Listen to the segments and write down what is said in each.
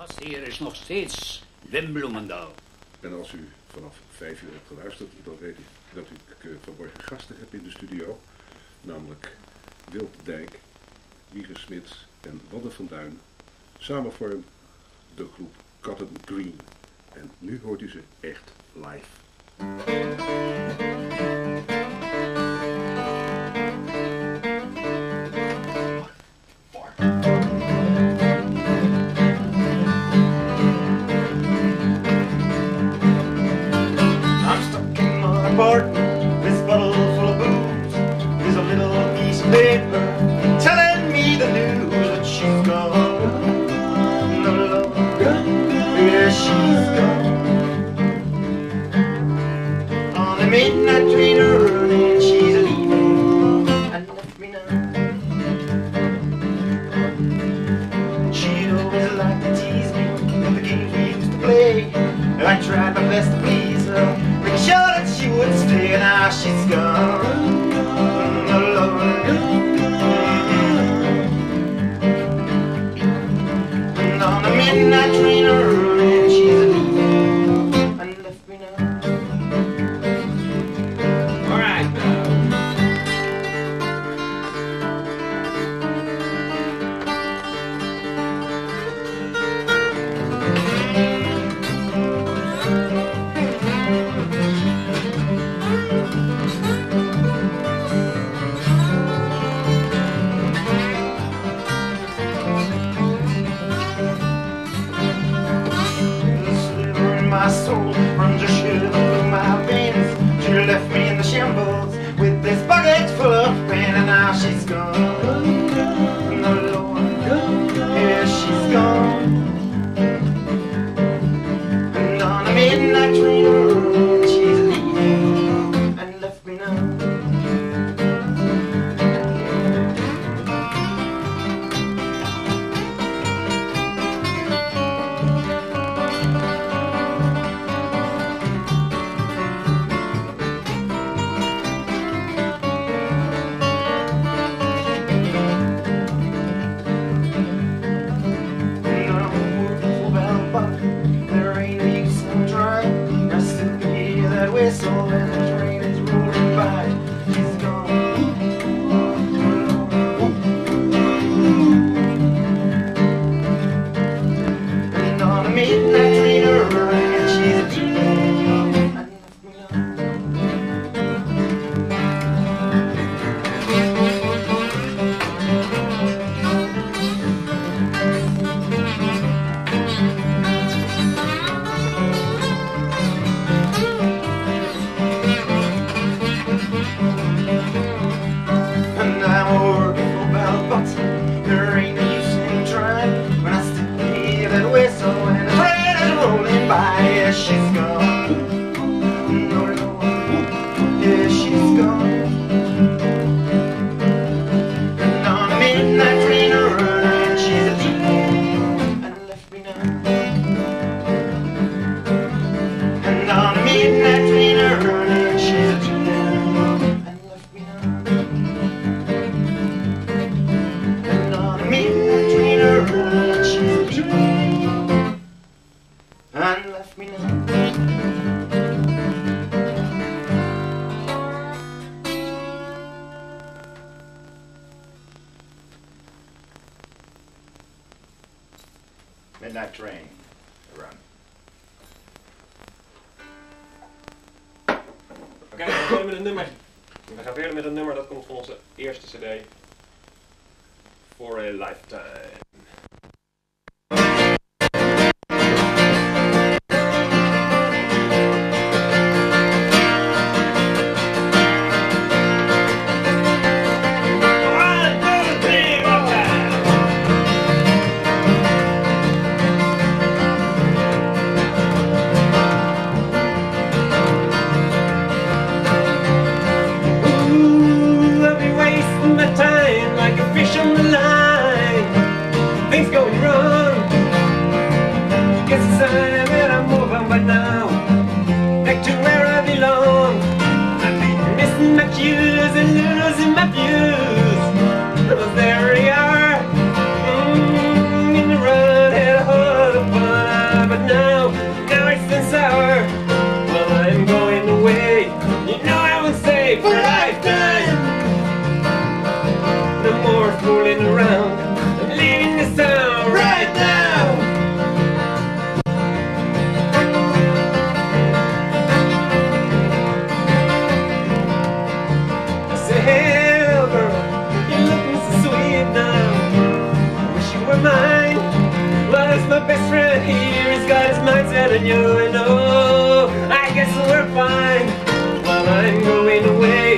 gastheer is nog steeds Wim Bloemendaal. En als u vanaf vijf uur hebt geluisterd, dan weet u dat ik eh, vanmorgen gasten heb in de studio. Namelijk Wild Dijk, Wieger Smits en Wadden van Duin. Samen vormen de groep Cotton Green. En nu hoort u ze echt live. best please her. Pretty sure that she would stay, now she's gone. Midnight Train, run. Oké, okay, we met een nummer. We gaan verder met een nummer dat komt van onze eerste cd. For a Lifetime. friend here. Has got his mind set on you and oh, I guess we're fine. While I'm going away.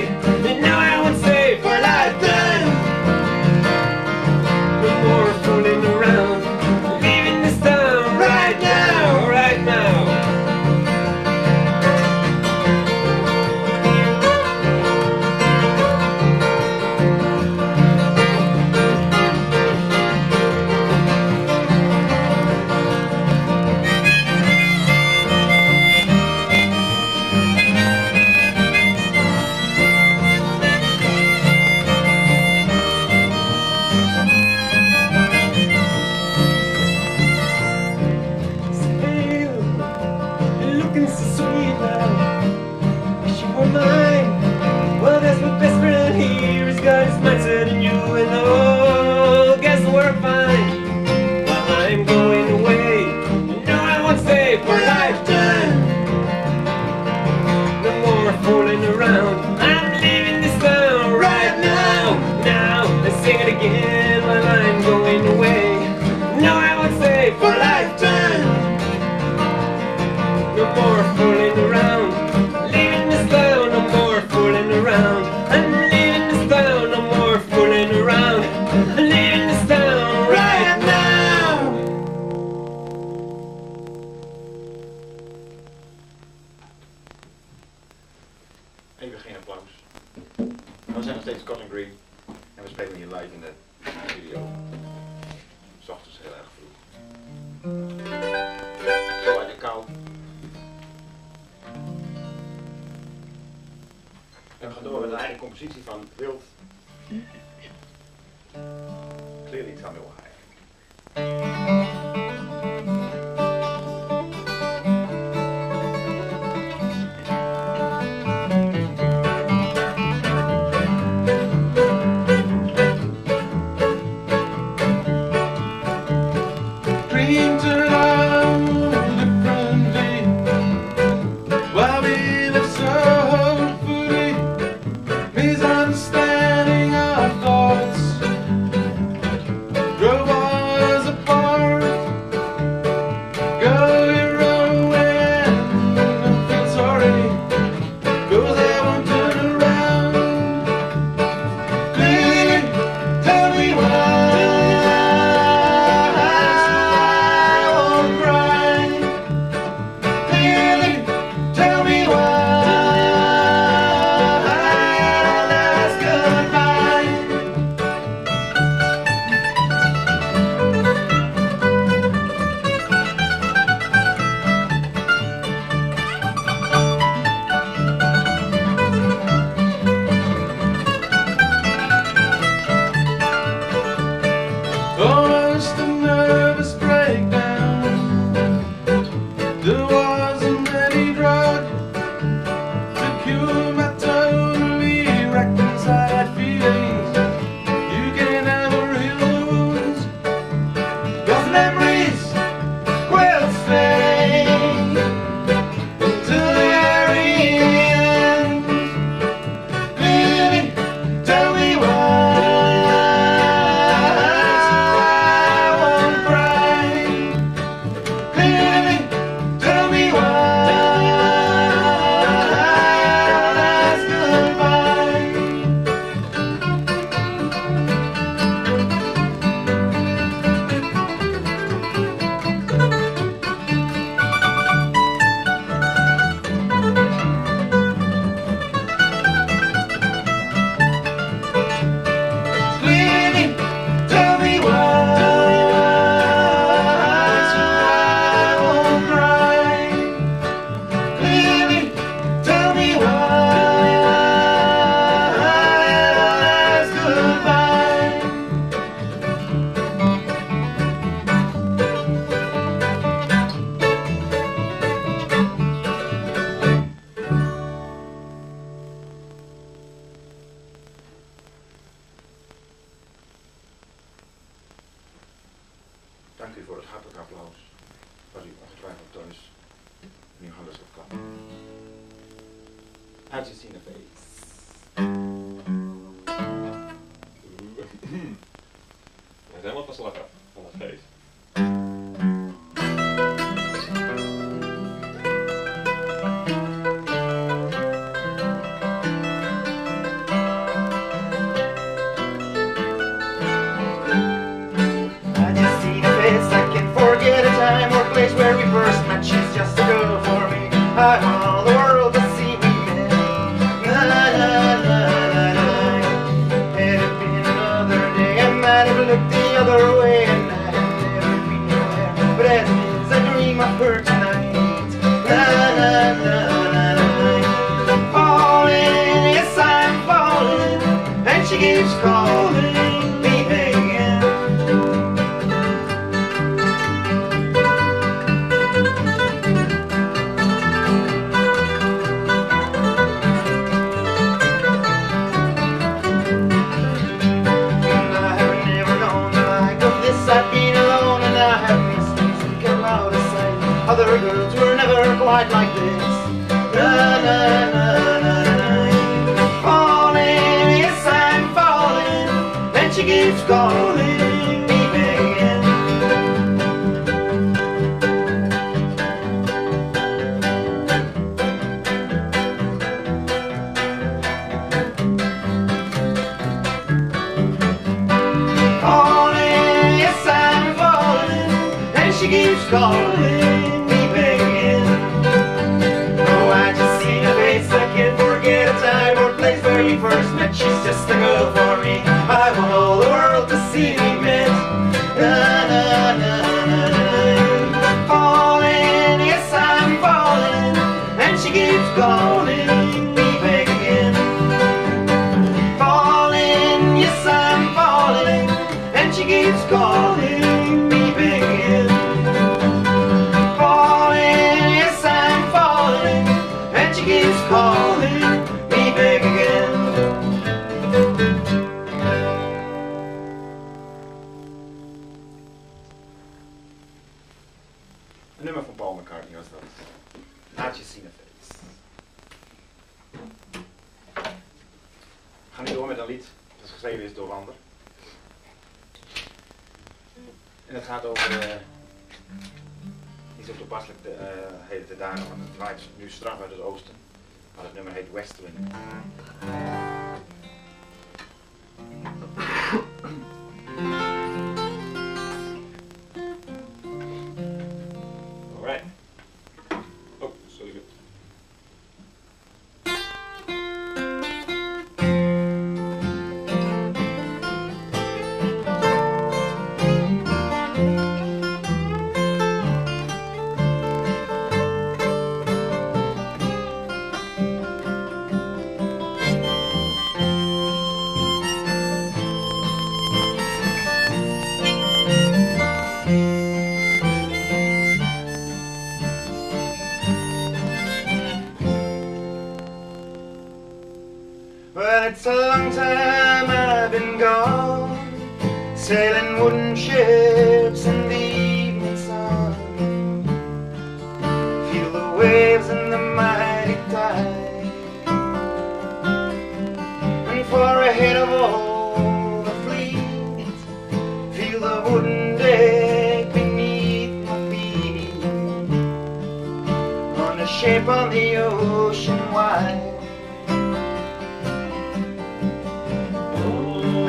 Ela passou lá atrás. fight like this. Na, na, na, na, na. Falling, yes, I'm falling. Then she keeps calling. stick of shape of the ocean wide.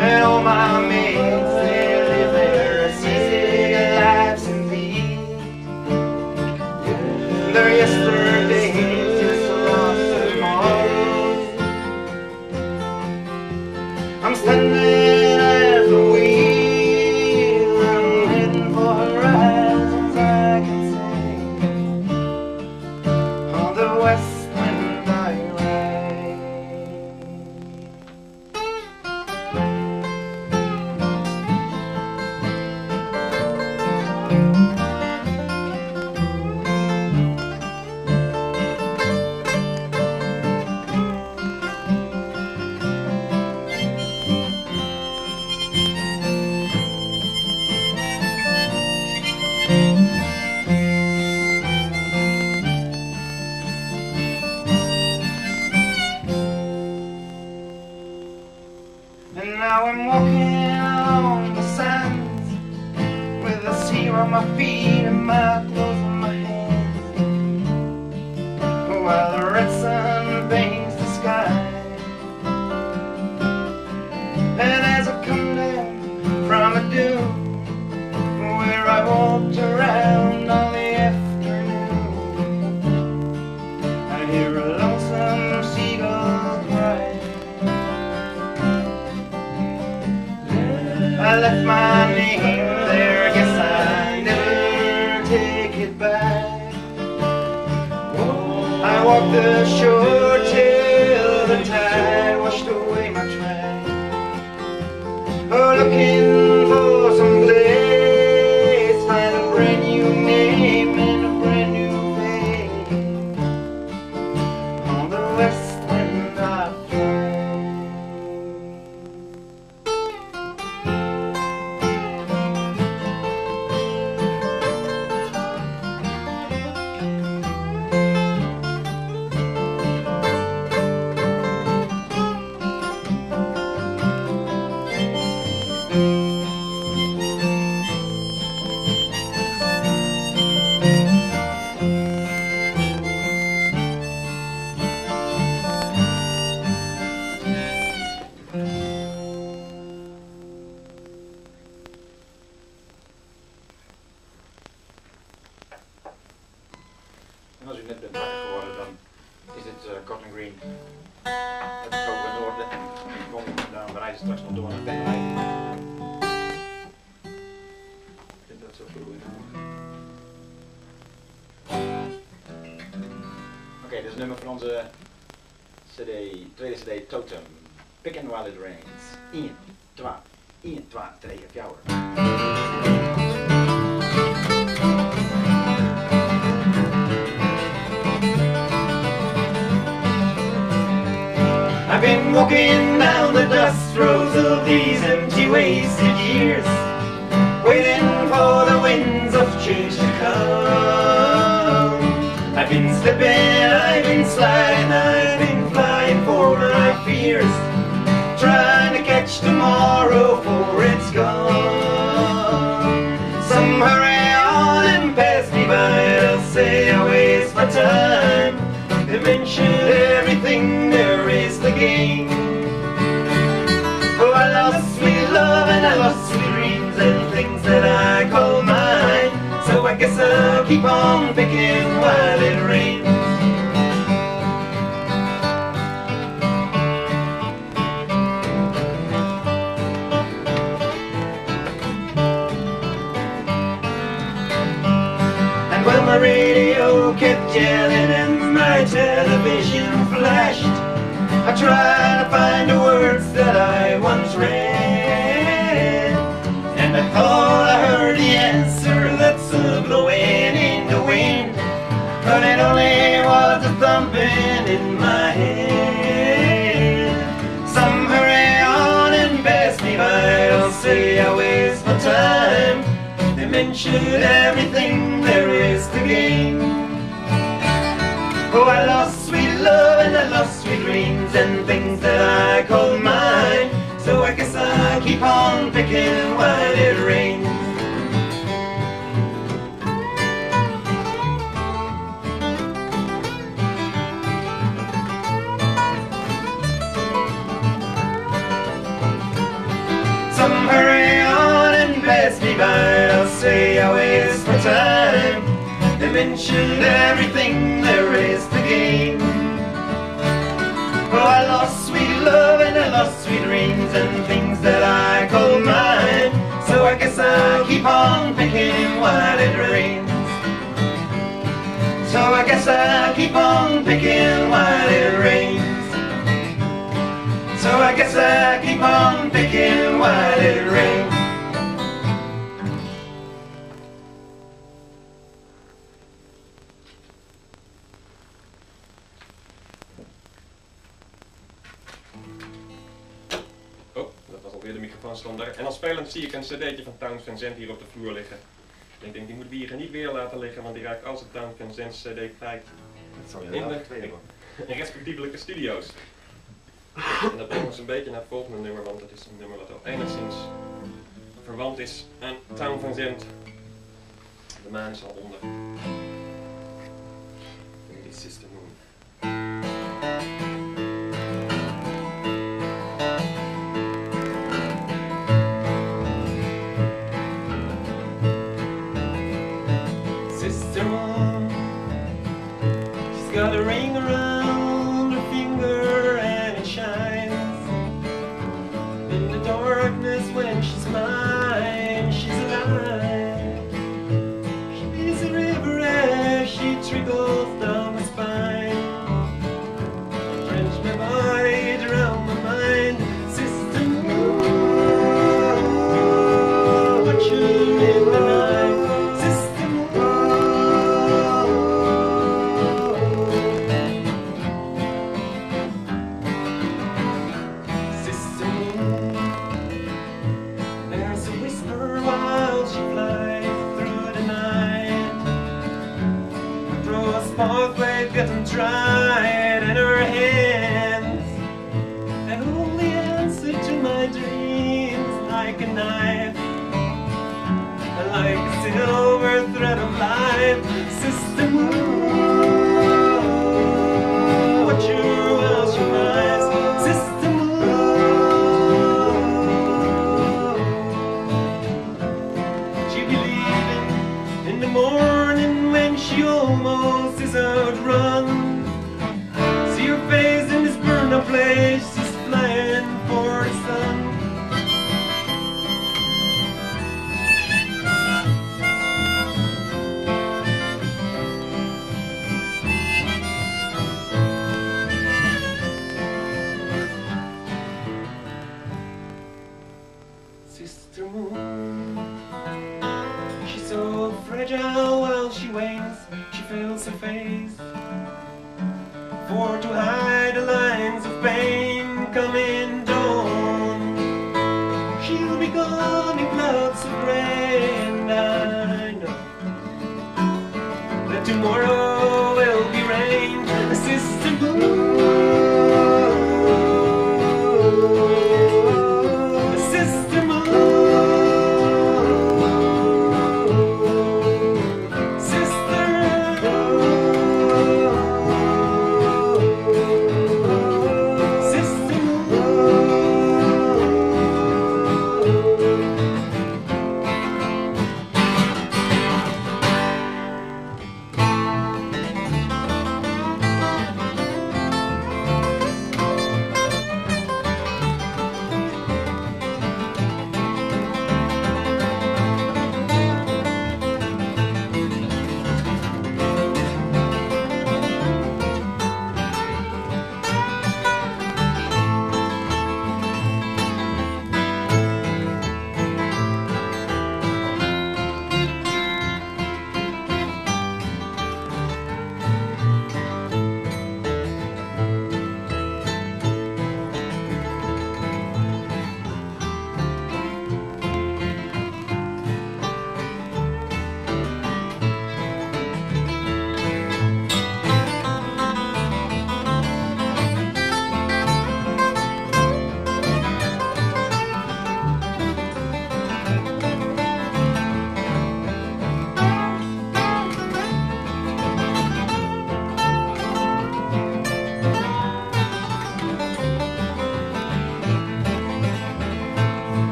And oh my Green. Het is noorden. Straks nog door naar. Ik vind dat zo. Oké, dit is een nummer van onze CD, tweede CD Totem. Pick and While It Rains. 1, 2, 1, 2, 3, 4. I've been walking down the dust roads of these empty wasted years, waiting for the winds of change to come. I've been slipping, I've been sliding, I've been flying for my fears, trying to catch tomorrow for it's gone. Some hurry on and pass me by, they'll say I waste my time. They mention guess I'll keep on picking while it rains. And when my radio kept yelling and my television flashed, I tried to find the words that I once read. And I thought I heard the answer blowing in the wind. But it only was a thumping in my head. Some hurry on and pass me by, I'll say I waste my time. They mention everything there is to gain. Oh, I lost sweet love and I lost sweet dreams and things that I call mine. So I guess I'll keep on picking while it rains. Mentioned everything there is to gain. Oh, I lost sweet love and I lost sweet dreams and things that I call mine. So I guess I'll keep on picking while it rains. So I guess I'll keep on picking while it rains. So I guess I'll keep on picking while it rains. Spelend zie ik een cd'tje van Towns Van Zandt hier op de vloer liggen. En ik denk, die moeten we hier niet weer laten liggen, want die raakt als een Towns Van Zandt cd kwijt Dat zal je in, de, tweede in respectievelijke studio's. En dat brengt ons een beetje naar het volgende nummer, want dat is een nummer wat wel enigszins verwant is aan Town Van Zandt. De maan is al onder. Darkness when she's mine,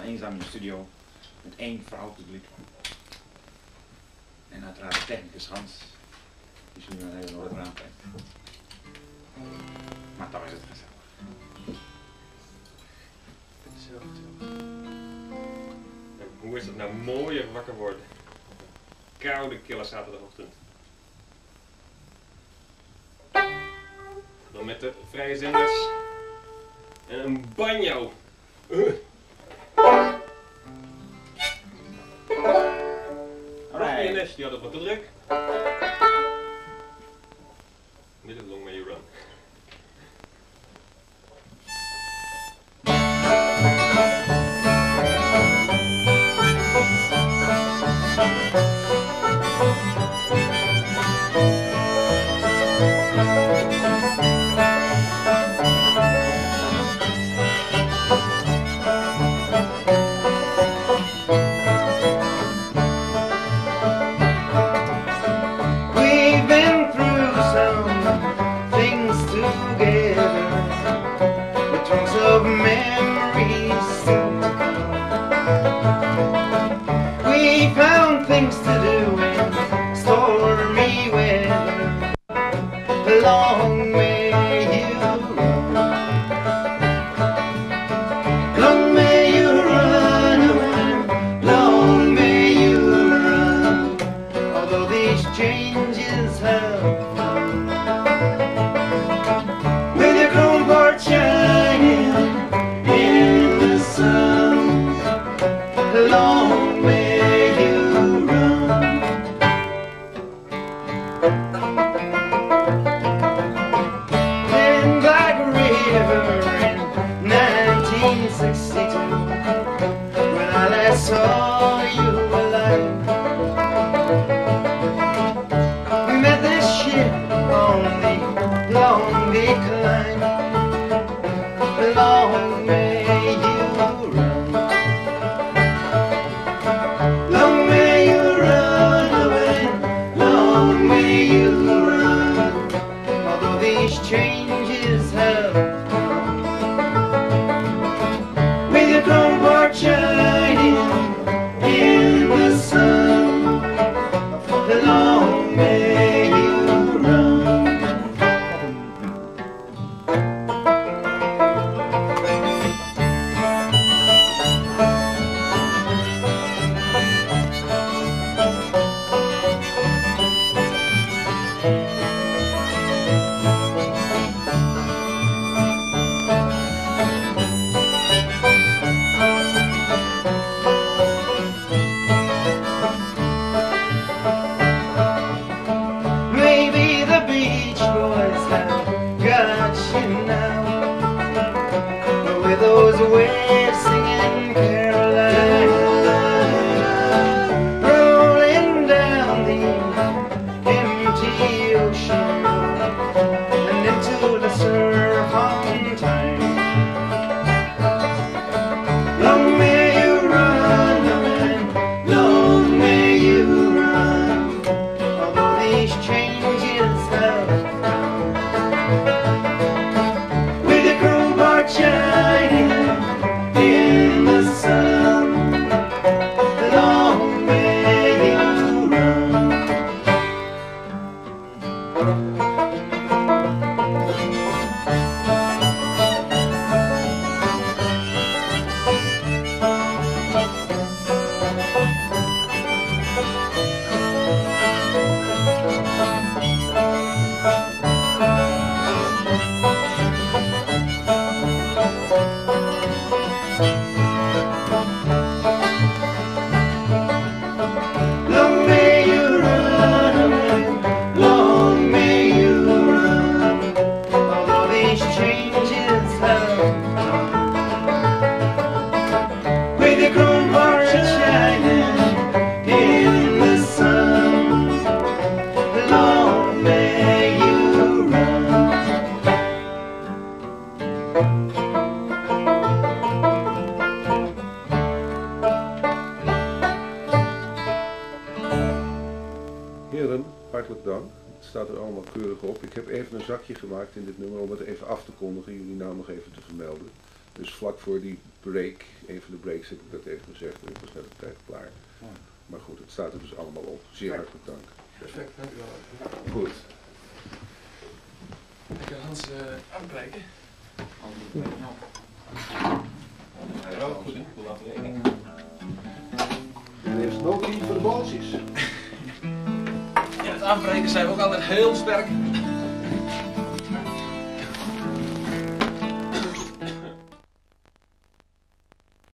helemaal eenzaam in de studio met één verhaal publiek. En uiteraard technicus Hans, die is nu een hele noord raam Maar toch is het gezellig. Het is hoe is het nou mooier wakker worden? op een Koude, killer zaterdagochtend. Dan met de vrije zenders en een banjo. Theater Babyldek.